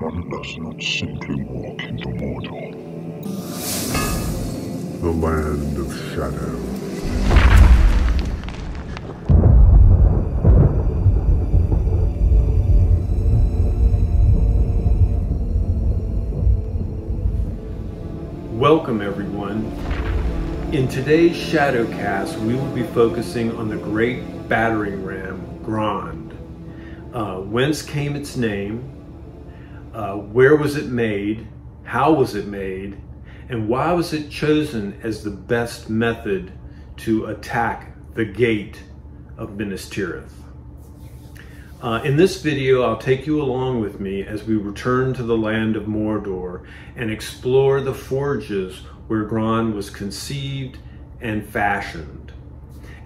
and does not simply walk into Mordor. The land of shadow. Welcome, everyone. In today's Shadowcast, we will be focusing on the great battering ram, Grond. Uh, whence came its name? Uh, where was it made? How was it made? And why was it chosen as the best method to attack the gate of Minas Tirith? Uh, in this video, I'll take you along with me as we return to the land of Mordor and explore the forges where Grond was conceived and fashioned.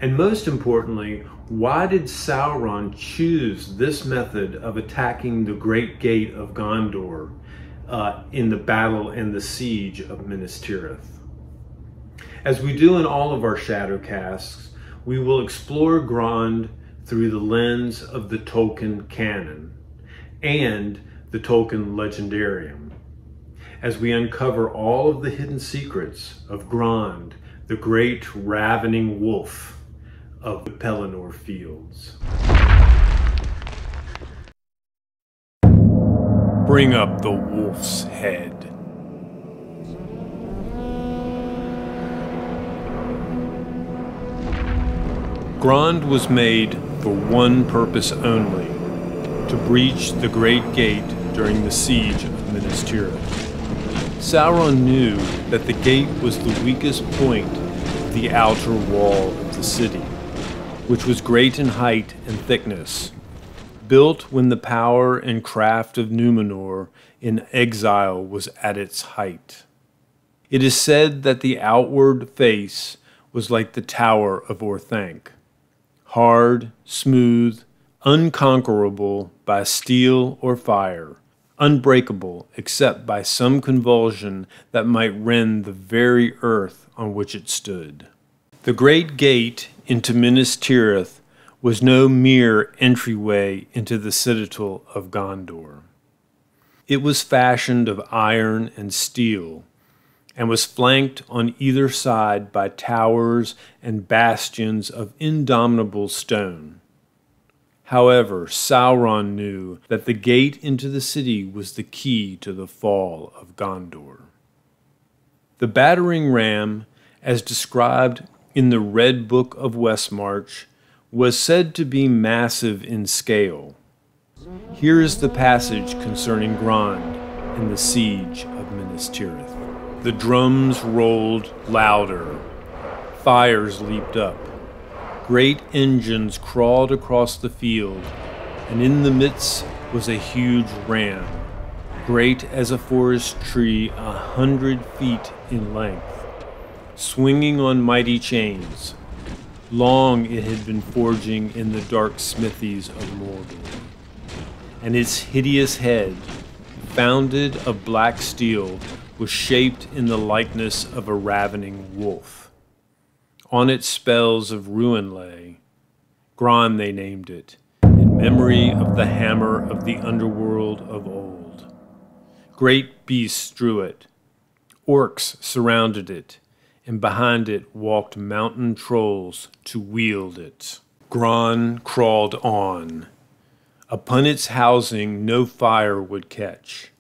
And most importantly, why did Sauron choose this method of attacking the Great Gate of Gondor uh, in the battle and the siege of Minas Tirith? As we do in all of our shadow Shadowcasts, we will explore Grond through the lens of the Tolkien canon and the Tolkien legendarium as we uncover all of the hidden secrets of Grond, the great ravening wolf of the Pelennor fields. Bring up the wolf's head. Grond was made for one purpose only to breach the Great Gate during the siege of Minas Tirith. Sauron knew that the gate was the weakest point of the outer wall of the city, which was great in height and thickness, built when the power and craft of Numenor in exile was at its height. It is said that the outward face was like the Tower of Orthanc, hard, smooth, unconquerable by steel or fire, unbreakable except by some convulsion that might rend the very earth on which it stood. The great gate into Minas Tirith was no mere entryway into the citadel of Gondor. It was fashioned of iron and steel, and was flanked on either side by towers and bastions of indomitable stone. However, Sauron knew that the gate into the city was the key to the fall of Gondor. The battering ram, as described in the Red Book of Westmarch, was said to be massive in scale. Here is the passage concerning Grond and the siege of Minas Tirith. The drums rolled louder. Fires leaped up. Great engines crawled across the field, and in the midst was a huge ram, great as a forest tree a hundred feet in length, swinging on mighty chains. Long it had been forging in the dark smithies of Mordor, and its hideous head, founded of black steel, was shaped in the likeness of a ravening wolf. On its spells of ruin lay, Grond they named it, in memory of the hammer of the underworld of old. Great beasts drew it, orcs surrounded it, and behind it walked mountain trolls to wield it. Grond crawled on. Upon its housing no fire would catch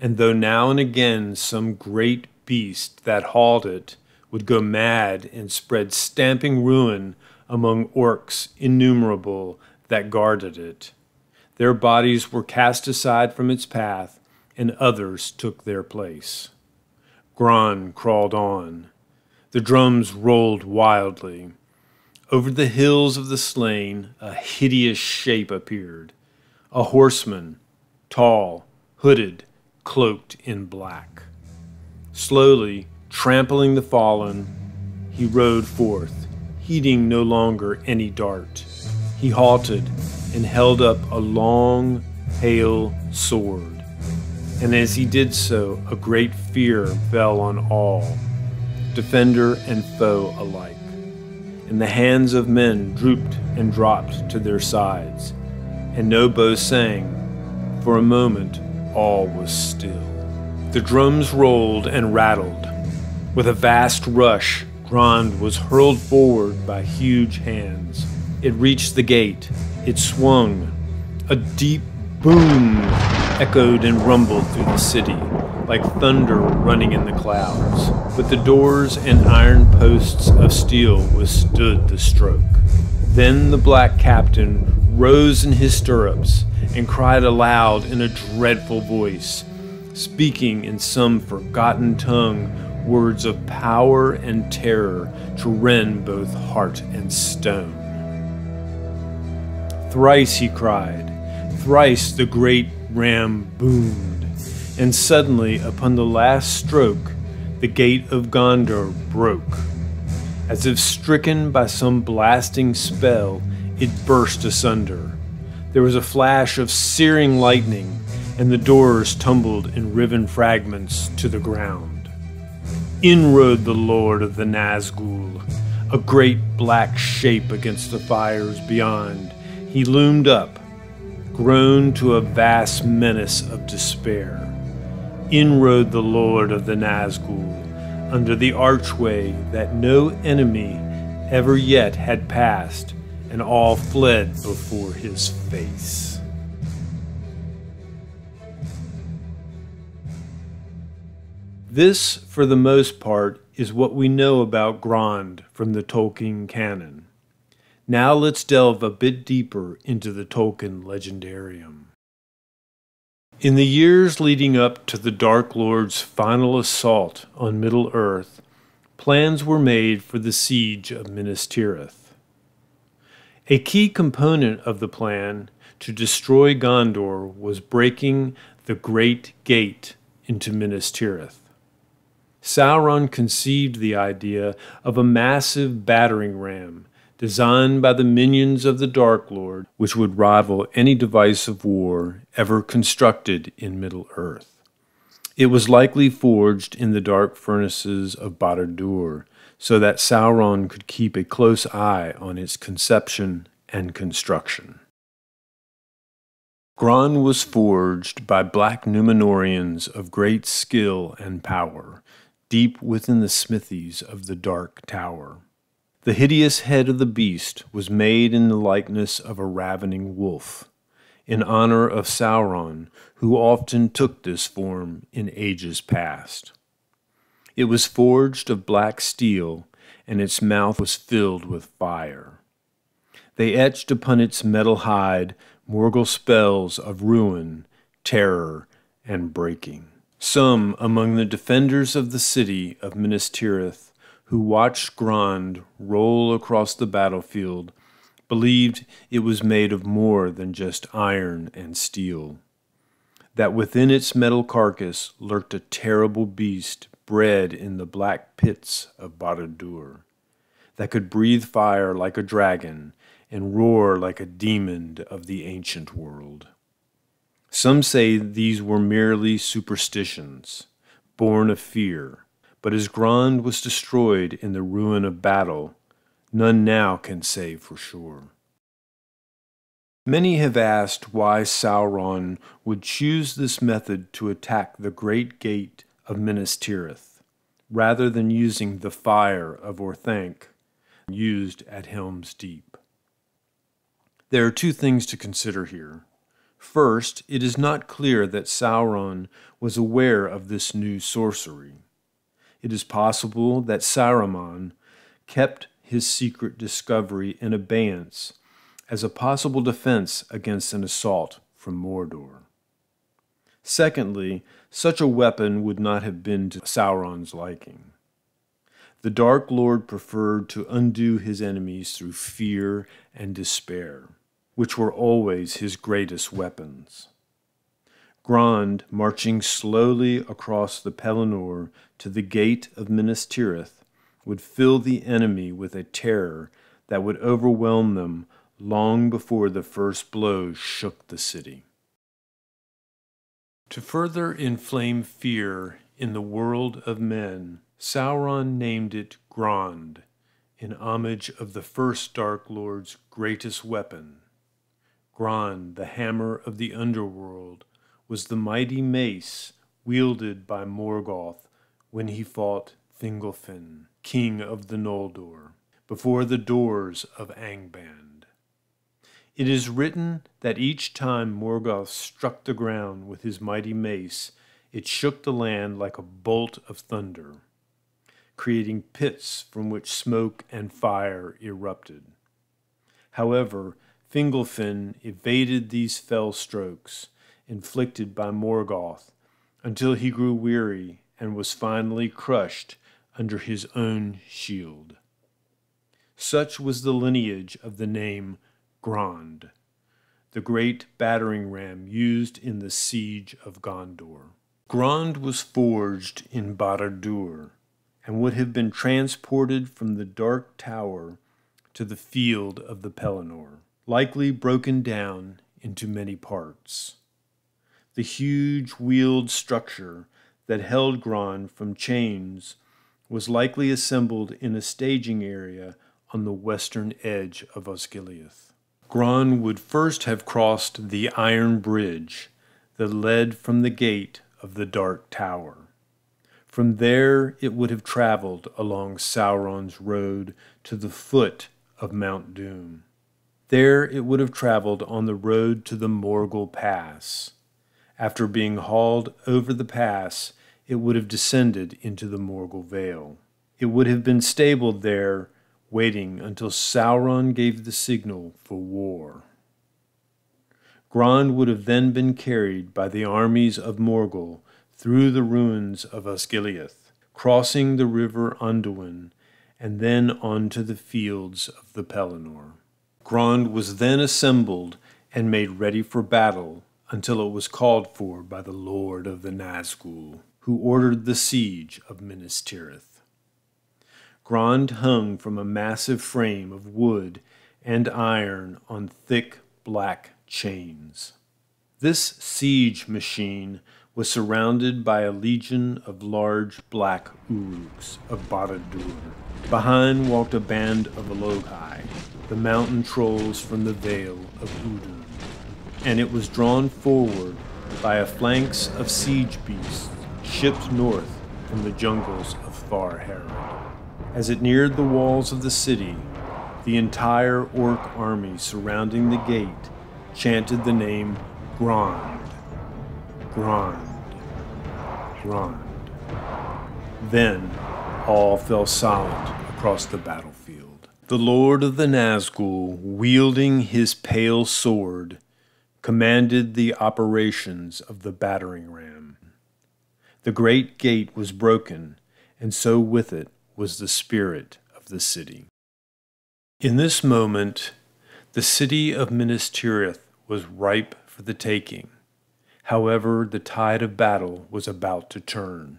and though now and again some great beast that hauled it would go mad and spread stamping ruin among orcs innumerable that guarded it, their bodies were cast aside from its path, and others took their place. Grond crawled on. The drums rolled wildly. Over the hills of the slain, a hideous shape appeared. A horseman, tall, hooded, cloaked in black. Slowly, trampling the fallen, he rode forth, heeding no longer any dart. He halted and held up a long, pale sword. And as he did so, a great fear fell on all, defender and foe alike. And the hands of men drooped and dropped to their sides, and no bow sang. For a moment, all was still. The drums rolled and rattled. With a vast rush, Grond was hurled forward by huge hands. It reached the gate. It swung. A deep boom echoed and rumbled through the city, like thunder running in the clouds. But the doors and iron posts of steel withstood the stroke. Then the black captain rose in his stirrups and cried aloud in a dreadful voice, speaking in some forgotten tongue words of power and terror to rend both heart and stone. Thrice he cried, thrice the great ram boomed, and suddenly, upon the last stroke, the gate of Gondor broke. As if stricken by some blasting spell, it burst asunder. There was a flash of searing lightning, and the doors tumbled in riven fragments to the ground. In rode the Lord of the Nazgul, a great black shape against the fires beyond. He loomed up, grown to a vast menace of despair. In rode the Lord of the Nazgul, under the archway that no enemy ever yet had passed, and all fled before his face. This, for the most part, is what we know about Grond from the Tolkien canon. Now let's delve a bit deeper into the Tolkien legendarium. In the years leading up to the Dark Lord's final assault on Middle Earth, plans were made for the siege of Minas Tirith. A key component of the plan to destroy Gondor was breaking the Great Gate into Minas Tirith. Sauron conceived the idea of a massive battering ram designed by the minions of the Dark Lord, which would rival any device of war ever constructed in Middle Earth. It was likely forged in the dark furnaces of Barad-dûr, so that Sauron could keep a close eye on its conception and construction. Grond was forged by black Numenorians of great skill and power, deep within the smithies of the Dark Tower. The hideous head of the beast was made in the likeness of a ravening wolf, in honor of Sauron, who often took this form in ages past. It was forged of black steel, and its mouth was filled with fire. They etched upon its metal hide Morgul spells of ruin, terror, and breaking. Some among the defenders of the city of Minas Tirith who watched Grond roll across the battlefield believed it was made of more than just iron and steel, that within its metal carcass lurked a terrible beast bred in the black pits of Barad-dûr, that could breathe fire like a dragon and roar like a demon of the ancient world. Some say these were merely superstitions, born of fear but as Grond was destroyed in the ruin of battle, none now can say for sure. Many have asked why Sauron would choose this method to attack the great gate of Minas Tirith, rather than using the fire of Orthanc used at Helm's Deep. There are two things to consider here. First, it is not clear that Sauron was aware of this new sorcery it is possible that Saruman kept his secret discovery in abeyance as a possible defense against an assault from Mordor. Secondly, such a weapon would not have been to Sauron's liking. The Dark Lord preferred to undo his enemies through fear and despair, which were always his greatest weapons. Grond, marching slowly across the Pelennor to the gate of Minas Tirith, would fill the enemy with a terror that would overwhelm them long before the first blows shook the city. To further inflame fear in the world of men, Sauron named it Grond, in homage of the first Dark Lord's greatest weapon. Grond, the hammer of the underworld, was the mighty mace wielded by Morgoth when he fought Fingolfin, king of the Noldor, before the doors of Angband. It is written that each time Morgoth struck the ground with his mighty mace, it shook the land like a bolt of thunder, creating pits from which smoke and fire erupted. However, Fingolfin evaded these fell strokes inflicted by Morgoth until he grew weary and was finally crushed under his own shield. Such was the lineage of the name Grond, the great battering ram used in the siege of Gondor. Grond was forged in Barad-dûr and would have been transported from the Dark Tower to the field of the Pelennor, likely broken down into many parts. The huge wheeled structure that held Grond from chains was likely assembled in a staging area on the western edge of Osgiliath. Grond would first have crossed the iron bridge that led from the gate of the Dark Tower. From there it would have traveled along Sauron's road to the foot of Mount Doom. There it would have traveled on the road to the Morgul Pass. After being hauled over the pass, it would have descended into the Morgul Vale. It would have been stabled there, waiting until Sauron gave the signal for war. Grond would have then been carried by the armies of Morgul through the ruins of Osgiliath, crossing the river Anduin, and then on to the fields of the Pelennor. Grond was then assembled and made ready for battle until it was called for by the Lord of the Nazgul who ordered the siege of Minas Tirith. Grond hung from a massive frame of wood and iron on thick black chains. This siege machine was surrounded by a legion of large black Uruks of Barad-dûr. Behind walked a band of Olog-hai, the mountain trolls from the Vale of Udun, and it was drawn forward by a phalanx of siege beasts shipped north from the jungles of Far Harad. As it neared the walls of the city, the entire orc army surrounding the gate chanted the name Grond, Grond, Grond. Then all fell silent across the battlefield. The Lord of the Nazgul, wielding his pale sword, commanded the operations of the battering ram. The great gate was broken, and so with it was the spirit of the city. In this moment, the city of Minas Tirith was ripe for the taking. However, the tide of battle was about to turn.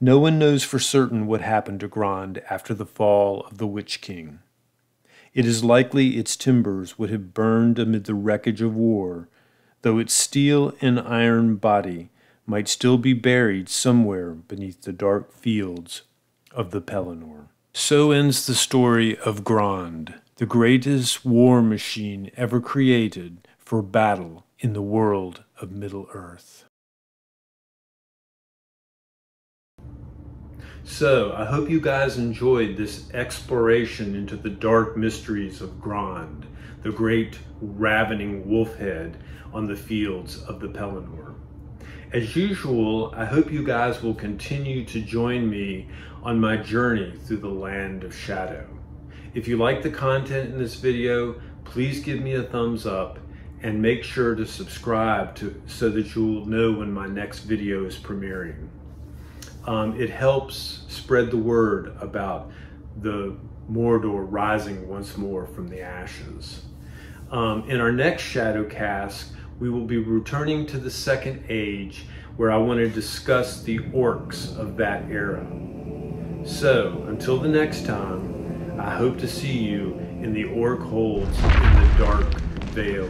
No one knows for certain what happened to Grond after the fall of the Witch King. It is likely its timbers would have burned amid the wreckage of war, though its steel and iron body might still be buried somewhere beneath the dark fields of the Pelennor. So ends the story of Grond, the greatest war machine ever created for battle in the world of Middle So, I hope you guys enjoyed this exploration into the dark mysteries of Grond, the great ravening wolf head on the fields of the Pelennor. As usual, I hope you guys will continue to join me on my journey through the land of shadow. If you like the content in this video, please give me a thumbs up and make sure to subscribe to so that you'll know when my next video is premiering. Um, it helps spread the word about the Mordor rising once more from the ashes. Um, in our next shadow cast, we will be returning to the Second Age where I want to discuss the orcs of that era. So, until the next time, I hope to see you in the orc holds in the dark vale